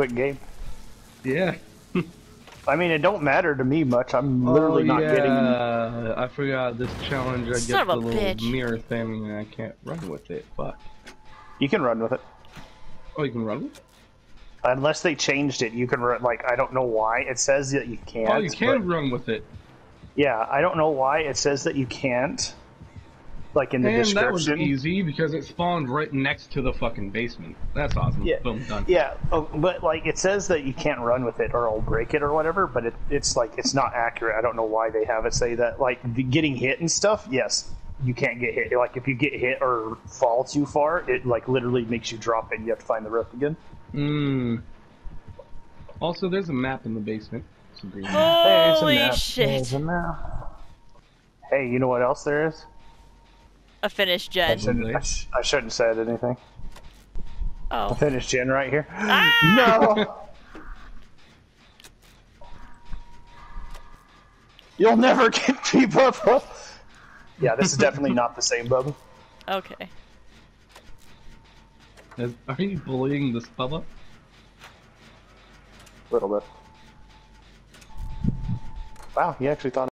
quick game. Yeah. I mean, it don't matter to me much. I'm oh, literally oh, not yeah. getting. I forgot this challenge. I Son get of the a little bitch. mirror thing and I can't run with it. Fuck. You can run with it. Oh, you can run with it? Unless they changed it, you can run. Like I don't know why it says that you can't. Oh, you can but- run with it. Yeah, I don't know why it says that you can't. Like in the And that was easy because it spawned right next to the fucking basement. That's awesome. Yeah. Boom, done. Yeah, oh, but like it says that you can't run with it or it'll break it or whatever. But it, it's like it's not accurate. I don't know why they have it say that. Like the getting hit and stuff. Yes, you can't get hit. Like if you get hit or fall too far, it like literally makes you drop it. and You have to find the rope again. Mm. Also, there's a map in the basement. It's a green map. There's a Holy map. shit! There's a map. Hey, you know what else there is? A finished I shouldn't, I, sh- I shouldn't said anything. A Oh. finished gen right here. Ah! No. You'll never get me, Bubba. Yeah, this is definitely not the same Bubba. Okay. Is- Are you bullying this Bubba? A little bit. Wow, he actually thought.